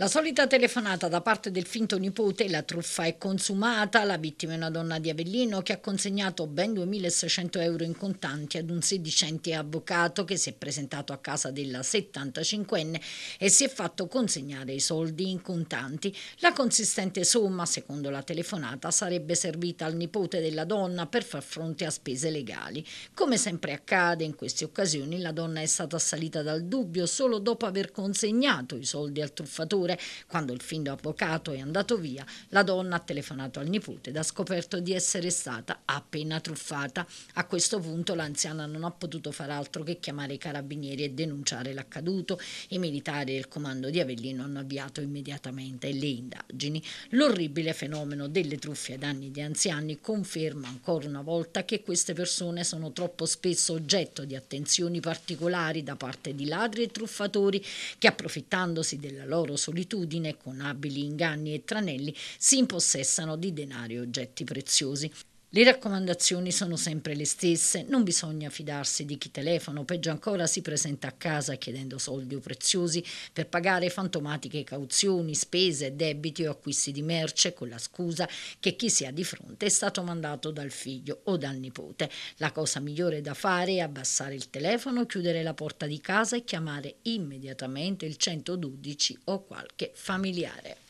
La solita telefonata da parte del finto nipote, la truffa è consumata, la vittima è una donna di Avellino che ha consegnato ben 2.600 euro in contanti ad un sedicente avvocato che si è presentato a casa della 75enne e si è fatto consegnare i soldi in contanti. La consistente somma, secondo la telefonata, sarebbe servita al nipote della donna per far fronte a spese legali. Come sempre accade in queste occasioni, la donna è stata assalita dal dubbio solo dopo aver consegnato i soldi al truffatore oppure quando il figlio avvocato è andato via, la donna ha telefonato al nipote ed ha scoperto di essere stata appena truffata. A questo punto l'anziana non ha potuto far altro che chiamare i carabinieri e denunciare l'accaduto. I militari del comando di Avellino hanno avviato immediatamente le indagini. L'orribile fenomeno delle truffe ai danni di anziani conferma ancora una volta che queste persone sono troppo spesso oggetto di attenzioni particolari da parte di ladri e truffatori che approfittandosi della loro solidarietà solitudine, con abili inganni e tranelli, si impossessano di denari e oggetti preziosi. Le raccomandazioni sono sempre le stesse, non bisogna fidarsi di chi telefona o peggio ancora si presenta a casa chiedendo soldi o preziosi per pagare fantomatiche cauzioni, spese, debiti o acquisti di merce con la scusa che chi si ha di fronte è stato mandato dal figlio o dal nipote. La cosa migliore da fare è abbassare il telefono, chiudere la porta di casa e chiamare immediatamente il 112 o qualche familiare.